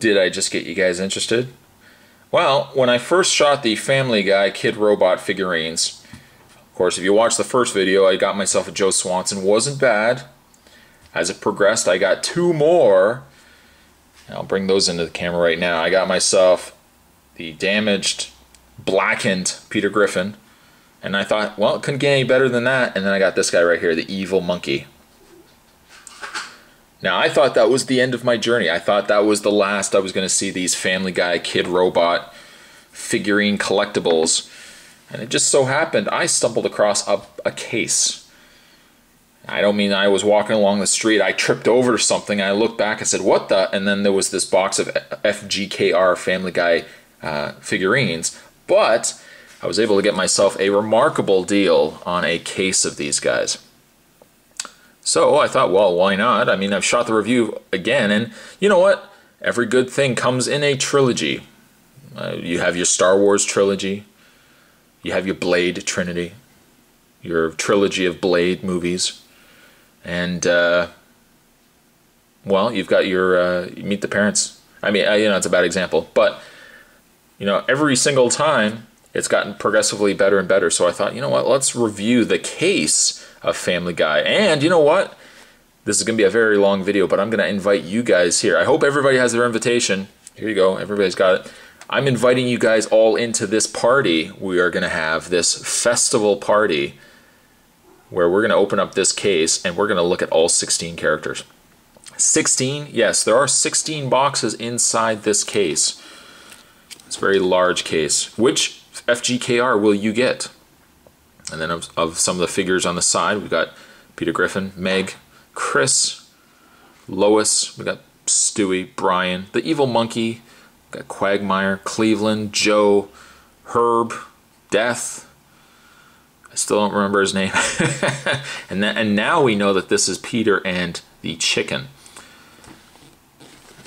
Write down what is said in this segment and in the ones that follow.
did I just get you guys interested? Well, when I first shot the Family Guy Kid Robot figurines, of course, if you watch the first video, I got myself a Joe Swanson. Wasn't bad. As it progressed, I got two more. I'll bring those into the camera right now. I got myself the damaged, blackened Peter Griffin. And I thought, well, it couldn't get any better than that. And then I got this guy right here, the Evil Monkey. Now, I thought that was the end of my journey. I thought that was the last I was going to see these Family Guy Kid Robot figurine collectibles. And it just so happened I stumbled across a, a case. I don't mean I was walking along the street, I tripped over something, I looked back and said, What the? And then there was this box of FGKR Family Guy uh, figurines. But I was able to get myself a remarkable deal on a case of these guys. So I thought, well, why not? I mean, I've shot the review again, and you know what? Every good thing comes in a trilogy. Uh, you have your Star Wars trilogy, you have your Blade Trinity, your trilogy of Blade movies, and uh, well, you've got your uh, Meet the Parents. I mean, you know, it's a bad example, but you know, every single time it's gotten progressively better and better. So I thought, you know what? Let's review the case of Family Guy. And you know what? This is going to be a very long video, but I'm going to invite you guys here. I hope everybody has their invitation. Here you go. Everybody's got it. I'm inviting you guys all into this party. We are going to have this festival party where we're going to open up this case and we're going to look at all 16 characters. 16? Yes, there are 16 boxes inside this case. It's a very large case. Which FGKR will you get? And then of, of some of the figures on the side, we've got Peter Griffin, Meg, Chris, Lois, we got Stewie, Brian, the Evil Monkey, got Quagmire, Cleveland, Joe, Herb, Death. I still don't remember his name. and then, and now we know that this is Peter and the chicken.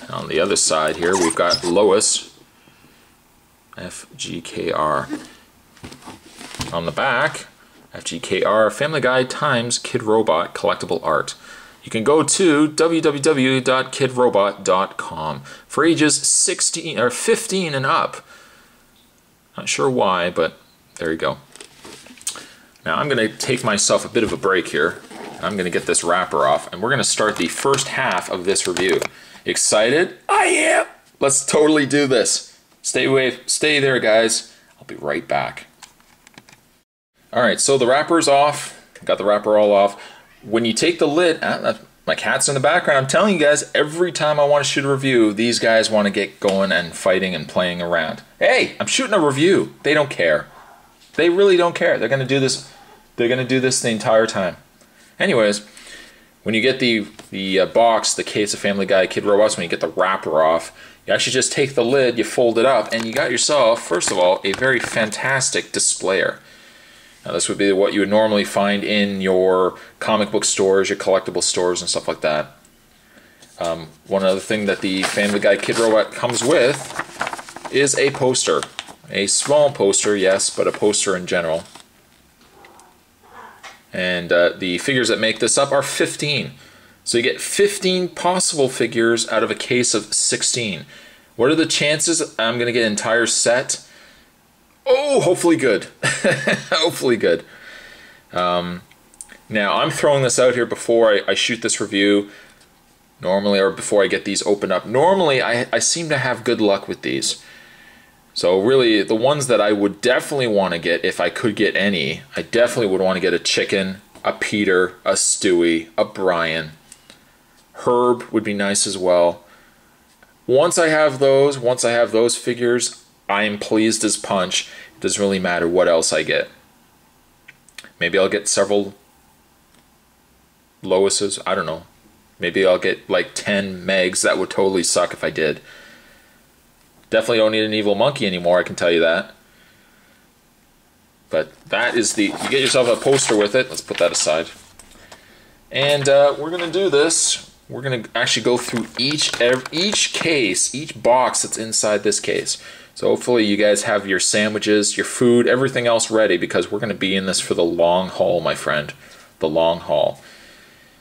And on the other side here, we've got Lois, FGKR. On the back, FGKR Family Guy times Kid Robot collectible art. You can go to www.kidrobot.com for ages 16 or 15 and up. Not sure why, but there you go. Now I'm going to take myself a bit of a break here. I'm going to get this wrapper off, and we're going to start the first half of this review. Excited? I am. Let's totally do this. Stay away, stay there, guys. I'll be right back. All right, so the wrapper's off. Got the wrapper all off. When you take the lid, uh, my cat's in the background. I'm telling you guys, every time I want to shoot a review, these guys want to get going and fighting and playing around. Hey, I'm shooting a review. They don't care. They really don't care. They're gonna do this. They're gonna do this the entire time. Anyways, when you get the the uh, box, the case of Family Guy Kid Robots, when you get the wrapper off, you actually just take the lid, you fold it up, and you got yourself, first of all, a very fantastic displayer. Now, this would be what you would normally find in your comic book stores, your collectible stores, and stuff like that. Um, one other thing that the Family Guy Kidrobot comes with is a poster. A small poster, yes, but a poster in general. And uh, the figures that make this up are 15. So you get 15 possible figures out of a case of 16. What are the chances I'm going to get an entire set? Oh, hopefully good. hopefully good. Um, now, I'm throwing this out here before I, I, shoot this review, normally, or before I get these open up. Normally, I, I seem to have good luck with these. So really, the ones that I would definitely want to get, if I could get any, I definitely would want to get a chicken, a Peter, a Stewie, a Brian. Herb would be nice as well. Once I have those, once I have those figures, I am pleased as punch. It doesn't really matter what else I get. Maybe I'll get several Loises. I don't know. Maybe I'll get like 10 Megs. That would totally suck if I did. Definitely don't need an evil monkey anymore, I can tell you that. But that is the... You get yourself a poster with it. Let's put that aside. And uh, we're going to do this. We're going to actually go through each each case, each box that's inside this case. So hopefully you guys have your sandwiches, your food, everything else ready because we're going to be in this for the long haul, my friend. The long haul.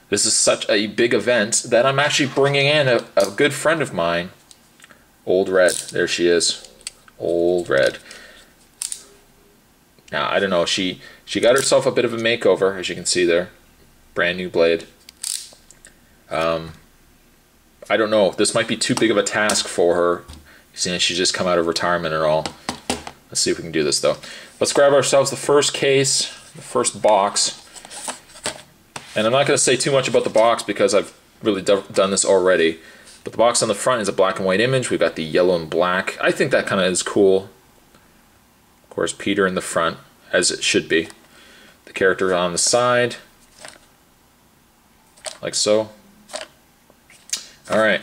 This is such a big event that I'm actually bringing in a, a good friend of mine, Old Red. There she is. Old Red. Now, I don't know. She she got herself a bit of a makeover, as you can see there. Brand new blade. Um, I don't know. This might be too big of a task for her, seeing she's just come out of retirement and all. Let's see if we can do this, though. Let's grab ourselves the first case, the first box. And I'm not going to say too much about the box because I've really done this already. But the box on the front is a black and white image. We've got the yellow and black. I think that kind of is cool. Of course, Peter in the front, as it should be. The character on the side, like so. All right,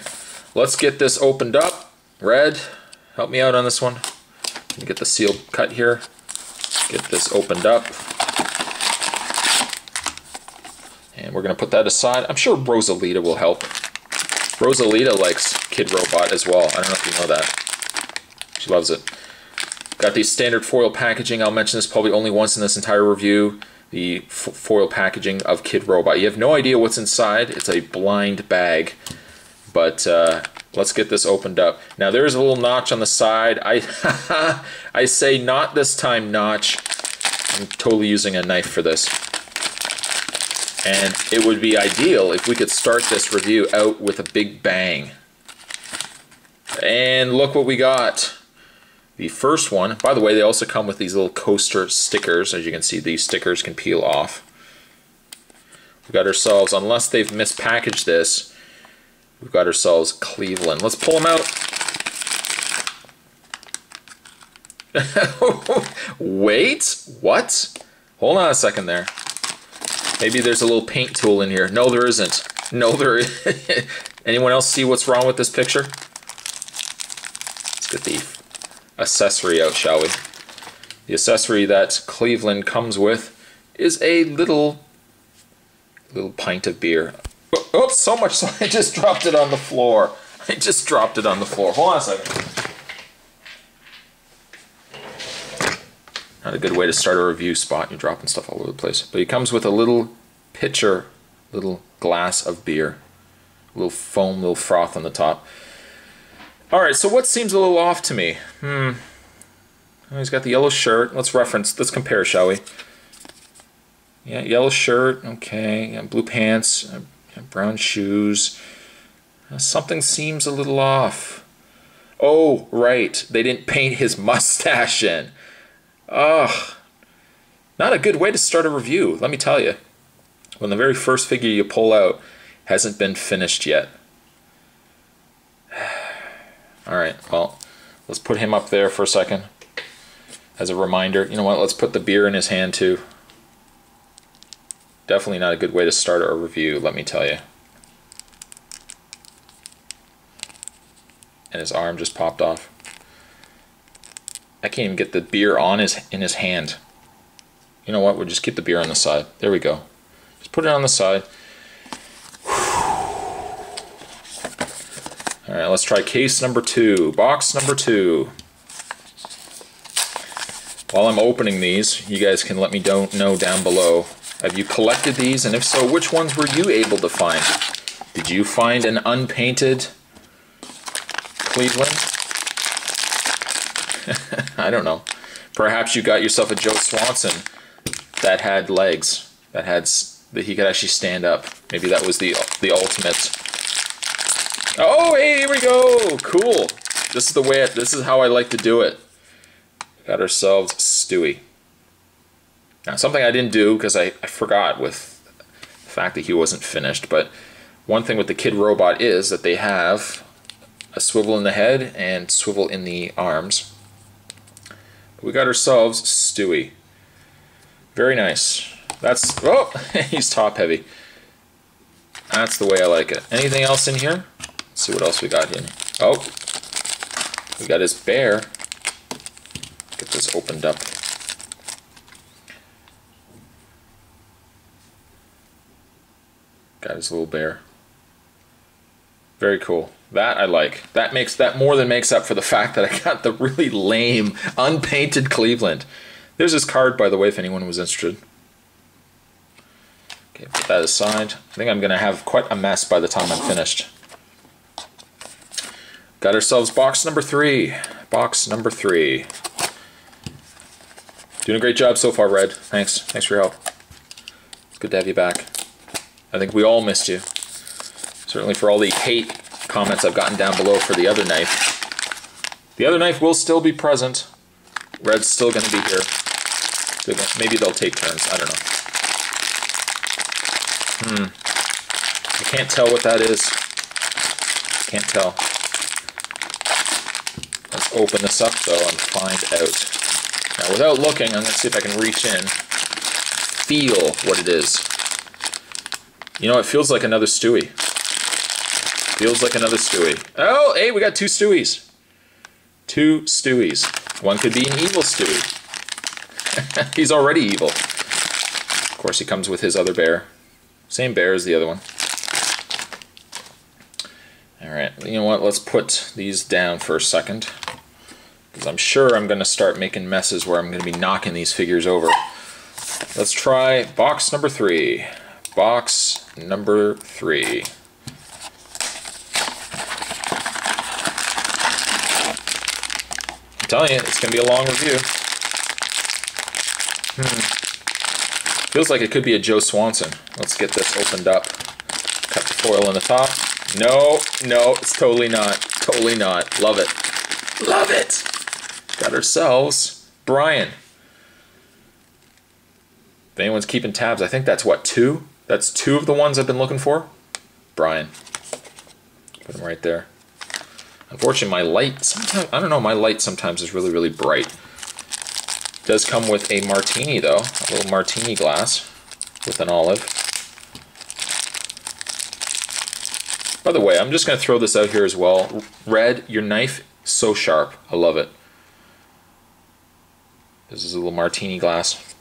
let's get this opened up. Red, help me out on this one. Get the seal cut here. Get this opened up. And we're going to put that aside. I'm sure Rosalita will help. Rosalita likes Kid Robot as well. I don't know if you know that. She loves it. Got the standard foil packaging. I'll mention this probably only once in this entire review. The foil packaging of Kid Robot. You have no idea what's inside. It's a blind bag. But uh, let's get this opened up. Now there's a little notch on the side. I, I say not this time notch. I'm totally using a knife for this. And it would be ideal if we could start this review out with a big bang. And look what we got. The first one, by the way, they also come with these little coaster stickers. As you can see, these stickers can peel off. We've got ourselves, unless they've mispackaged this, we've got ourselves Cleveland. Let's pull them out. Wait, what? Hold on a second there. Maybe there's a little paint tool in here. No, there isn't. No, there is. Anyone else see what's wrong with this picture? Let's get the accessory out, shall we? The accessory that Cleveland comes with is a little, little pint of beer. Oops, so much so I just dropped it on the floor. I just dropped it on the floor. Hold on a second. Not a good way to start a review spot. You're dropping stuff all over the place. But he comes with a little pitcher, little glass of beer. A little foam, little froth on the top. All right, so what seems a little off to me? Hmm. Oh, he's got the yellow shirt. Let's reference, let's compare, shall we? Yeah, yellow shirt, okay. Yeah, blue pants, uh, brown shoes. Uh, something seems a little off. Oh, right. They didn't paint his mustache in. Ugh. Not a good way to start a review, let me tell you. When the very first figure you pull out hasn't been finished yet. Alright, well, let's put him up there for a second. As a reminder, you know what, let's put the beer in his hand too. Definitely not a good way to start a review, let me tell you. And his arm just popped off. I can't even get the beer on his in his hand. You know what? We'll just keep the beer on the side. There we go. Just put it on the side. All right, let's try case number two, box number two. While I'm opening these, you guys can let me don't know down below. Have you collected these? And if so, which ones were you able to find? Did you find an unpainted Cleveland? I don't know. Perhaps you got yourself a Joe Swanson that had legs, that had that he could actually stand up. Maybe that was the the ultimate. Oh, hey, here we go. Cool. This is the way. It, this is how I like to do it. Got ourselves Stewie. Now, something I didn't do because I, I forgot with the fact that he wasn't finished, but one thing with the Kid Robot is that they have a swivel in the head and swivel in the arms we got ourselves Stewie. Very nice. That's, oh, he's top heavy. That's the way I like it. Anything else in here? Let's see what else we got here. Oh, we got his bear. Get this opened up. Got his little bear. Very cool. That I like. That makes that more than makes up for the fact that I got the really lame, unpainted Cleveland. There's his card, by the way, if anyone was interested. Okay, put that aside. I think I'm going to have quite a mess by the time I'm finished. Got ourselves box number three. Box number three. Doing a great job so far, Red. Thanks. Thanks for your help. It's good to have you back. I think we all missed you. Certainly for all the hate comments I've gotten down below for the other knife. The other knife will still be present. Red's still going to be here. Maybe they'll take turns. I don't know. Hmm. I can't tell what that is. Can't tell. Let's open this up though and find out. Now without looking, I'm going to see if I can reach in, feel what it is. You know, it feels like another Stewie. Feels like another Stewie. Oh, hey, we got two Stewies. Two Stewies. One could be an evil Stewie. He's already evil. Of course, he comes with his other bear. Same bear as the other one. Alright, you know what, let's put these down for a second. Because I'm sure I'm going to start making messes where I'm going to be knocking these figures over. Let's try box number three. Box number three. I'm telling you, it's going to be a long review. Hmm. Feels like it could be a Joe Swanson. Let's get this opened up. Cut the foil on the top. No, no, it's totally not. Totally not. Love it. Love it. Got ourselves Brian. If anyone's keeping tabs, I think that's what, two? That's two of the ones I've been looking for? Brian. Put him right there. Unfortunately, my light, sometimes, I don't know, my light sometimes is really, really bright. Does come with a martini, though. A little martini glass with an olive. By the way, I'm just going to throw this out here as well. Red, your knife, so sharp. I love it. This is a little martini glass.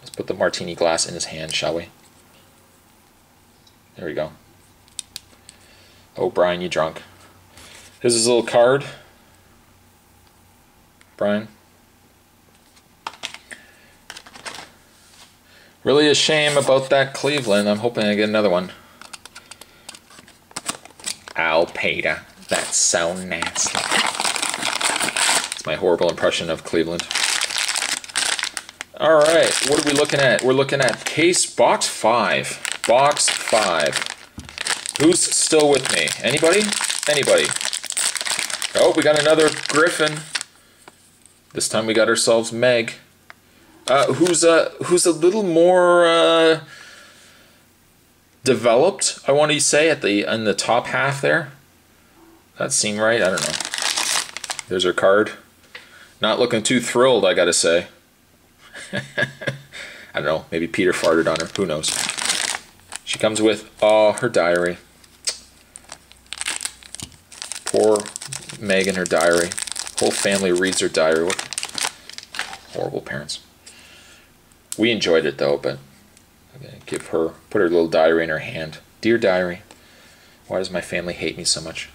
Let's put the martini glass in his hand, shall we? There we go. Oh, Brian, you drunk. Here's his little card. Brian. Really a shame about that Cleveland. I'm hoping I get another one. Alpeda. That's so nasty. It's my horrible impression of Cleveland. All right, what are we looking at? We're looking at case box five. Box five. Who's still with me? Anybody? Anybody? Oh, we got another Griffin. This time we got ourselves Meg. Uh, who's a uh, who's a little more uh, developed? I want to say at the in the top half there. That seem right? I don't know. There's her card. Not looking too thrilled, I gotta say. I don't know, maybe Peter farted on her, who knows. She comes with, oh, her diary. Poor Megan, her diary. Whole family reads her diary. What horrible parents. We enjoyed it though, but I'm gonna give her, put her little diary in her hand. Dear diary, why does my family hate me so much?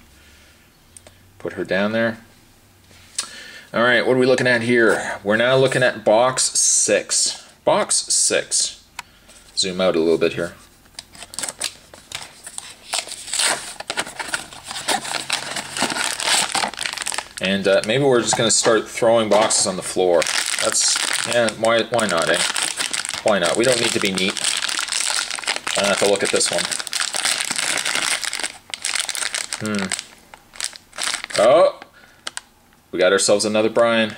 Put her down there. All right, what are we looking at here? We're now looking at box six. Box six. Zoom out a little bit here. And uh, maybe we're just going to start throwing boxes on the floor. That's, yeah, why, why not, eh? Why not? We don't need to be neat. I have to look at this one. Hmm. Oh, we got ourselves another Brian.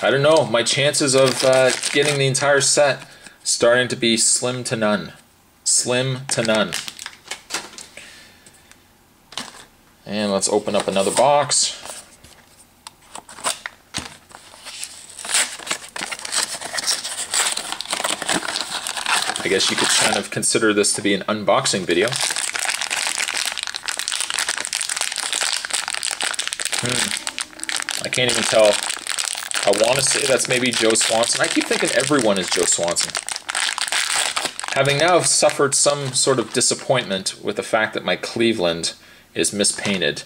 I don't know. My chances of uh, getting the entire set starting to be slim to none. Slim to none. And let's open up another box. I guess you could kind of consider this to be an unboxing video. Hmm. I can't even tell. I want to say that's maybe Joe Swanson. I keep thinking everyone is Joe Swanson. Having now suffered some sort of disappointment with the fact that my Cleveland is mispainted,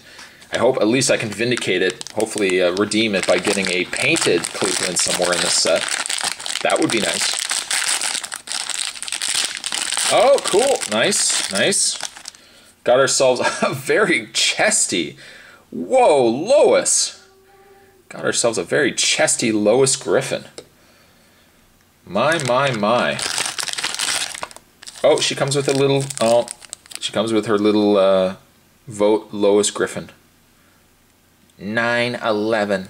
I hope at least I can vindicate it, hopefully uh, redeem it by getting a painted Cleveland somewhere in this set. That would be nice. Oh, cool. Nice, nice. Got ourselves a very chesty Whoa, Lois! Got ourselves a very chesty Lois Griffin. My, my, my. Oh, she comes with a little. Oh, she comes with her little uh, vote Lois Griffin. 9 11.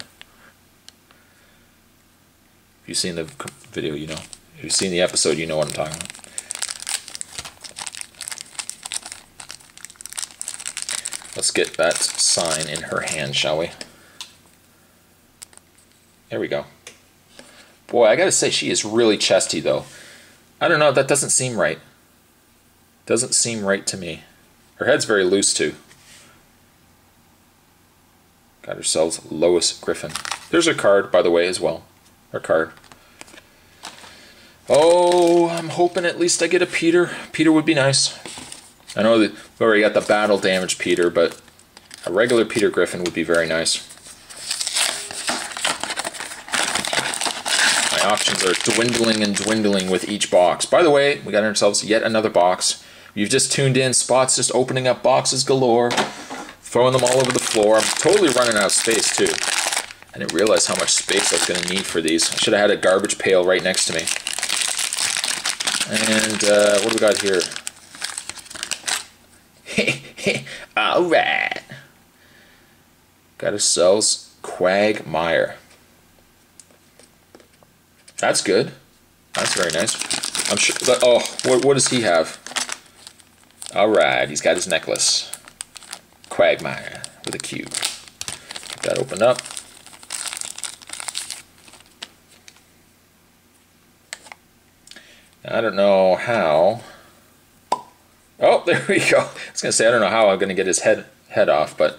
If you've seen the video, you know. If you've seen the episode, you know what I'm talking about. Let's get that sign in her hand, shall we? There we go. Boy, I gotta say, she is really chesty, though. I don't know, that doesn't seem right. Doesn't seem right to me. Her head's very loose, too. Got ourselves Lois Griffin. There's her card, by the way, as well. Her card. Oh, I'm hoping at least I get a Peter. Peter would be nice. I know that we already got the battle damage Peter, but a regular Peter Griffin would be very nice. My options are dwindling and dwindling with each box. By the way, we got ourselves yet another box. You've just tuned in, Spot's just opening up boxes galore, throwing them all over the floor. I'm totally running out of space too. I didn't realize how much space I was going to need for these. I should have had a garbage pail right next to me. And uh, what do we got here? Alright. Got ourselves Quagmire. That's good. That's very nice. I'm sure. That, oh, what, what does he have? Alright, he's got his necklace. Quagmire with a Q. Get that opened up. I don't know how. Oh, there we go. I was going to say, I don't know how I'm going to get his head head off, but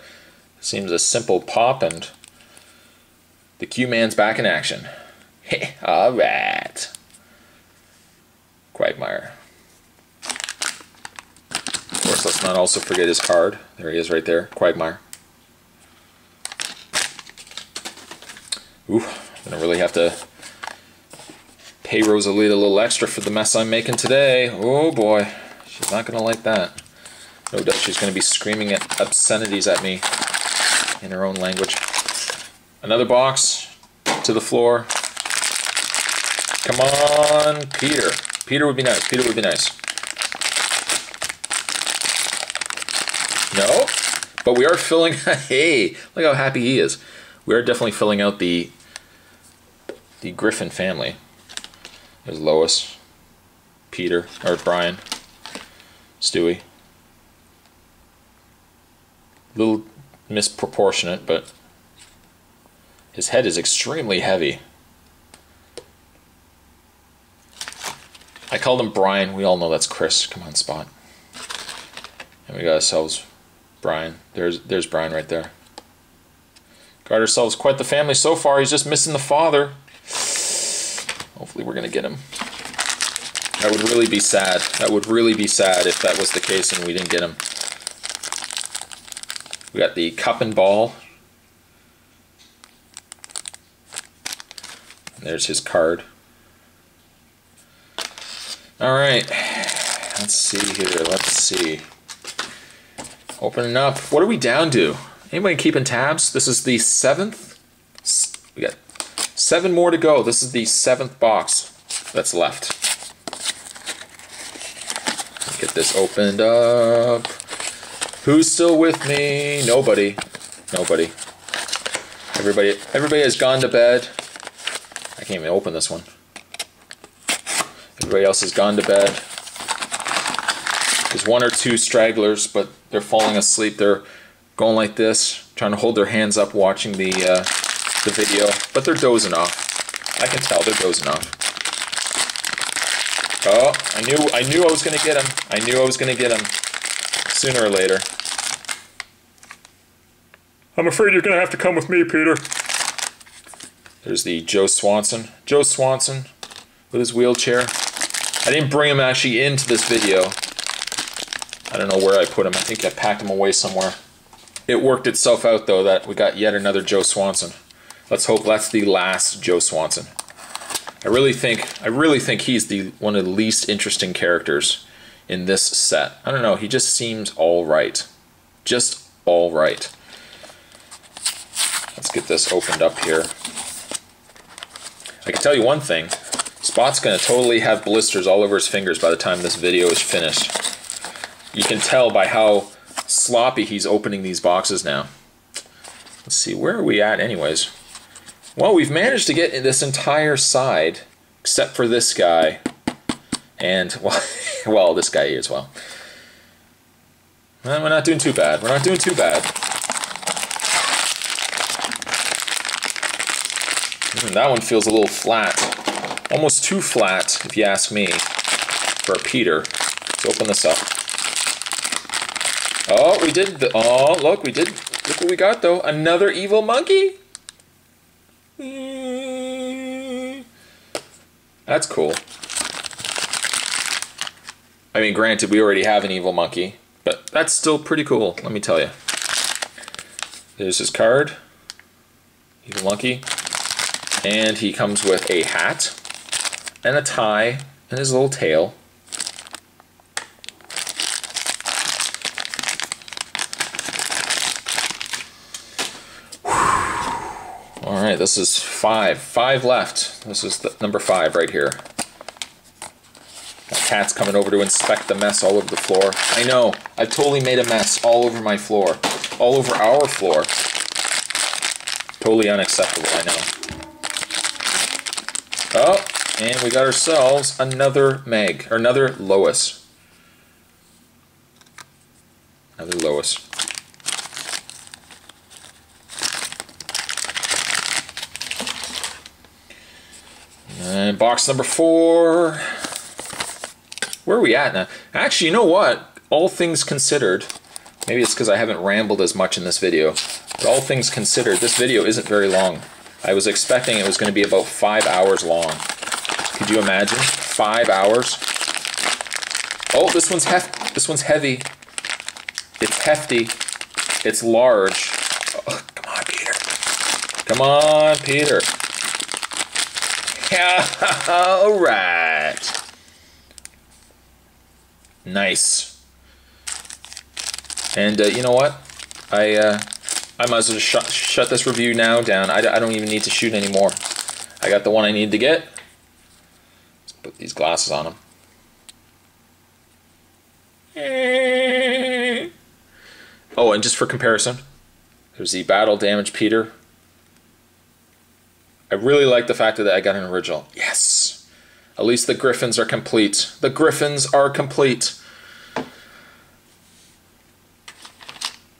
seems a simple pop and the Q-Man's back in action. All right. Quagmire Of course, let's not also forget his card. There he is right there, Quagmire. Ooh, I'm to really have to pay Rosalita a little extra for the mess I'm making today. Oh boy, she's not going to like that. No doubt she's going to be screaming at obscenities at me in her own language. Another box to the floor. Come on, Peter. Peter would be nice. Peter would be nice. No, but we are filling. hey, look how happy he is. We are definitely filling out the the Griffin family. There's Lois, Peter, or Brian, Stewie. A little misproportionate, but his head is extremely heavy. I called him Brian. We all know that's Chris. Come on, Spot. And we got ourselves Brian. There's there's Brian right there. Got ourselves quite the family so far. He's just missing the father. Hopefully we're gonna get him. That would really be sad. That would really be sad if that was the case and we didn't get him. We got the cup and ball. There's his card. All right. Let's see here. Let's see. Opening up. What are we down to? Anybody keeping tabs? This is the seventh. We got seven more to go. This is the seventh box that's left. Get this opened up. Who's still with me? Nobody. Nobody. Everybody everybody has gone to bed. I can't even open this one. Everybody else has gone to bed. There's one or two stragglers, but they're falling asleep. They're going like this, trying to hold their hands up watching the, uh, the video, but they're dozing off. I can tell they're dozing off. Oh, I knew I knew I was going to get him. I knew I was going to get him sooner or later. I'm afraid you're going to have to come with me, Peter. There's the Joe Swanson. Joe Swanson with his wheelchair. I didn't bring him actually into this video I don't know where I put him. I think I packed him away somewhere. It worked itself out though that we got yet another Joe Swanson. Let's hope that's the last Joe Swanson. I really think I really think he's the one of the least interesting characters in this set. I don't know, he just seems all right. Just all right. Let's get this opened up here. I can tell you one thing. Spot's going to totally have blisters all over his fingers by the time this video is finished. You can tell by how sloppy he's opening these boxes now. Let's see, where are we at anyways? Well, we've managed to get this entire side, except for this guy, and, well, well this guy as well. well. We're not doing too bad. We're not doing too bad. Mm, that one feels a little flat. Almost too flat, if you ask me, for a Peter. Let's open this up. Oh, we did. The, oh, look, we did. Look what we got, though. Another evil monkey. That's cool. I mean, granted, we already have an evil monkey, but that's still pretty cool, let me tell you. There's his card. Evil monkey. And he comes with a hat and a tie and his little tail. All right, this is five. Five left. This is the number five right here. Got cats coming over to inspect the mess all over the floor. I know, I've totally made a mess all over my floor. All over our floor. Totally unacceptable, I know. Oh, and we got ourselves another Meg, or another Lois. Another Lois. And box number four. Where are we at now? Actually, you know what? All things considered, maybe it's because I haven't rambled as much in this video, but all things considered, this video isn't very long. I was expecting it was going to be about five hours long. Could you imagine? Five hours? Oh, this one's hef this one's heavy. It's hefty. It's large. Oh, come on, Peter. Come on, Peter. All right. Nice. And uh, you know what? I uh, I might as well shut shut this review now down. I, I don't even need to shoot anymore. I got the one I need to get. Let's put these glasses on him. Oh, and just for comparison, there's the battle damage Peter I really like the fact that I got an original. Yes. At least the Griffins are complete. The Griffins are complete.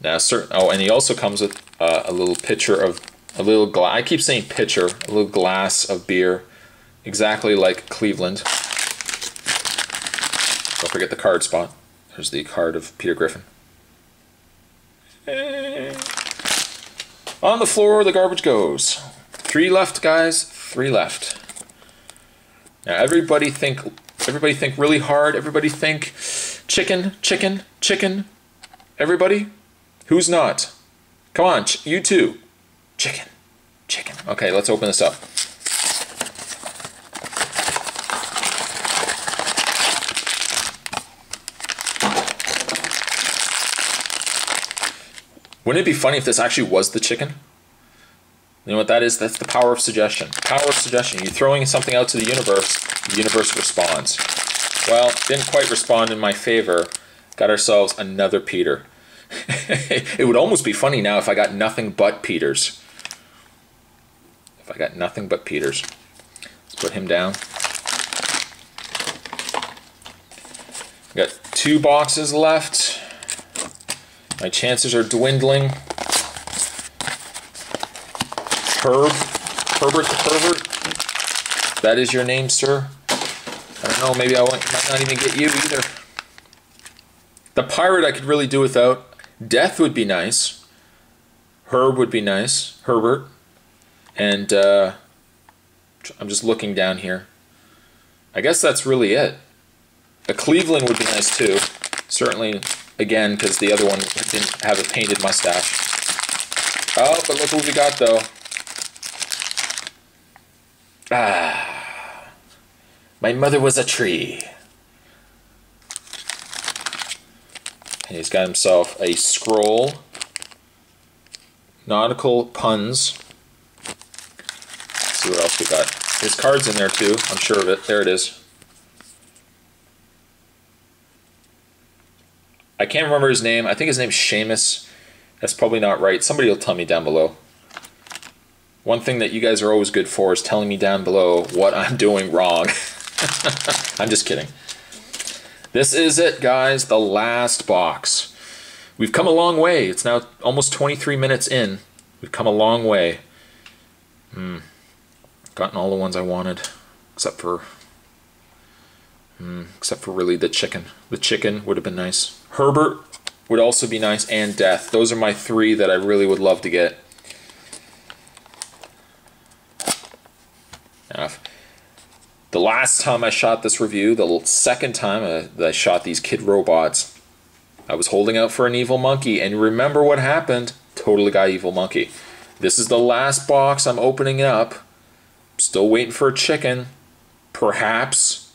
Now, certain. Oh, and he also comes with uh, a little pitcher of a little glass. I keep saying pitcher, a little glass of beer, exactly like Cleveland. Don't forget the card spot. There's the card of Peter Griffin. On the floor, the garbage goes. Three left, guys. Three left. Now everybody think everybody think really hard. Everybody think chicken, chicken, chicken. Everybody? Who's not? Come on, you too. Chicken, chicken. Okay, let's open this up. Wouldn't it be funny if this actually was the chicken? You know what that is? That's the power of suggestion. Power of suggestion. You're throwing something out to the universe, the universe responds. Well, didn't quite respond in my favor. Got ourselves another Peter. it would almost be funny now if I got nothing but Peters. If I got nothing but Peters. Let's put him down. Got two boxes left. My chances are dwindling. Herb, Herbert the Pervert. That is your name, sir. I don't know, maybe I might not even get you either. The pirate I could really do without. Death would be nice. Herb would be nice. Herbert. And uh, I'm just looking down here. I guess that's really it. A Cleveland would be nice too. Certainly, again, because the other one didn't have a painted mustache. Oh, but look what we got though. Ah, my mother was a tree. And he's got himself a scroll. Nautical Puns. Let's see what else we got. His cards in there too. I'm sure of it. There it is. I can't remember his name. I think his name's Seamus. That's probably not right. Somebody will tell me down below. One thing that you guys are always good for is telling me down below what I'm doing wrong. I'm just kidding. This is it, guys. The last box. We've come a long way. It's now almost 23 minutes in. We've come a long way. Hmm. Gotten all the ones I wanted, except for, hmm, except for really the chicken. The chicken would have been nice. Herbert would also be nice, and Death. Those are my three that I really would love to get. Enough. The last time I shot this review, the second time I, that I shot these kid robots, I was holding out for an evil monkey, and remember what happened? Totally got evil monkey. This is the last box I'm opening up. Still waiting for a chicken. Perhaps.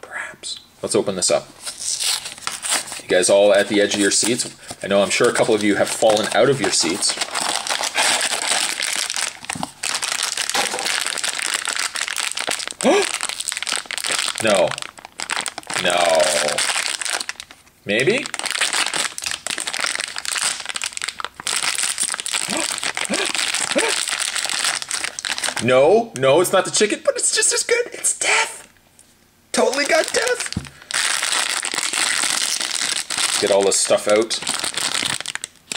Perhaps. Let's open this up. You guys all at the edge of your seats? I know I'm sure a couple of you have fallen out of your seats. No. No. Maybe? No, no, it's not the chicken, but it's just as good. It's death. Totally got death. Get all this stuff out.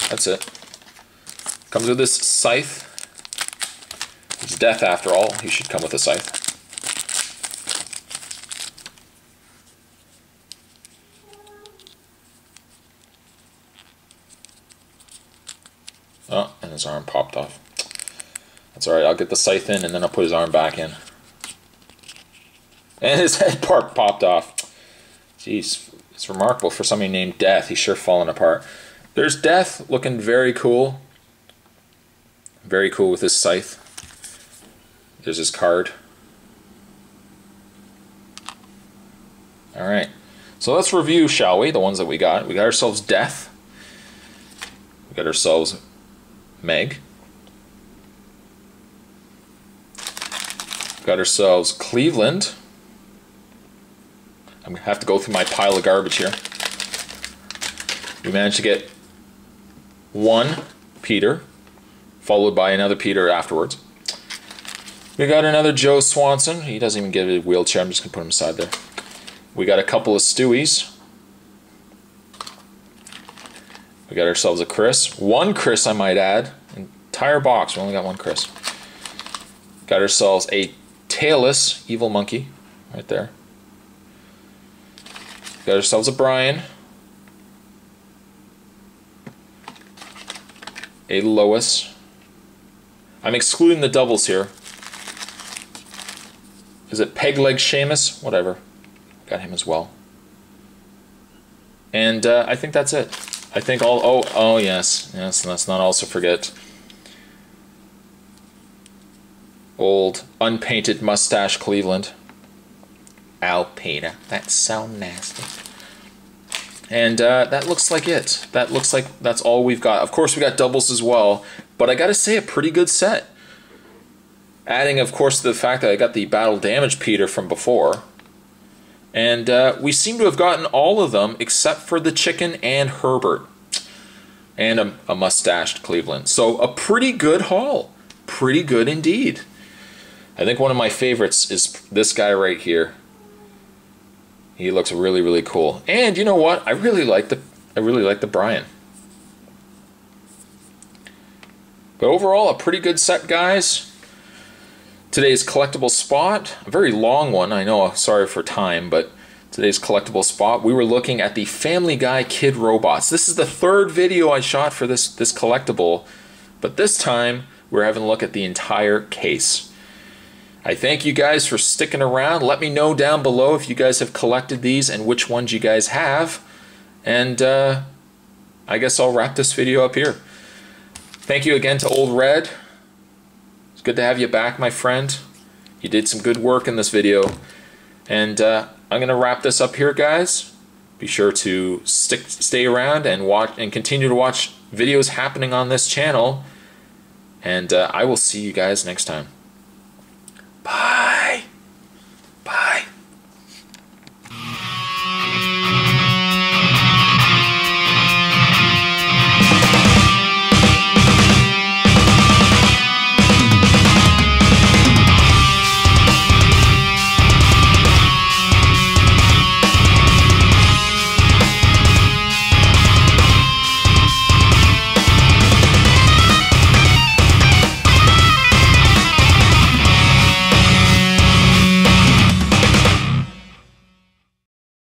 That's it. Comes with this scythe. It's death after all. He should come with a scythe. Oh, and his arm popped off. That's alright, I'll get the scythe in and then I'll put his arm back in. And his head part popped off. Jeez, it's remarkable for somebody named Death. He's sure falling apart. There's Death looking very cool. Very cool with his scythe. There's his card. Alright, so let's review, shall we? The ones that we got. We got ourselves Death. We got ourselves Meg. Got ourselves Cleveland. I'm going to have to go through my pile of garbage here. We managed to get one Peter, followed by another Peter afterwards. We got another Joe Swanson. He doesn't even get a wheelchair. I'm just going to put him aside there. We got a couple of Stewies. We got ourselves a Chris. One Chris, I might add. Entire box. We only got one Chris. Got ourselves a tailless evil monkey right there. Got ourselves a Brian. A Lois. I'm excluding the doubles here. Is it Peg Leg Seamus? Whatever. Got him as well. And uh, I think that's it. I think all. Oh, oh yes, yes. Let's not also forget old unpainted mustache Cleveland. Alpina. That's so nasty. And uh, that looks like it. That looks like that's all we've got. Of course, we got doubles as well, but I got to say, a pretty good set. Adding, of course, the fact that I got the battle damage Peter from before. And uh, we seem to have gotten all of them except for the chicken and Herbert. And a, a mustached Cleveland. So a pretty good haul. Pretty good indeed. I think one of my favorites is this guy right here. He looks really, really cool. And you know what? I really like the I really like the Brian. But overall, a pretty good set, guys. Today's collectible spot, a very long one, I know, sorry for time, but today's collectible spot, we were looking at the Family Guy Kid Robots. This is the third video I shot for this, this collectible, but this time we're having a look at the entire case. I thank you guys for sticking around. Let me know down below if you guys have collected these and which ones you guys have. And uh, I guess I'll wrap this video up here. Thank you again to Old Red. It's good to have you back, my friend. You did some good work in this video. And uh, I'm going to wrap this up here, guys. Be sure to stick, stay around and watch and continue to watch videos happening on this channel. And uh, I will see you guys next time.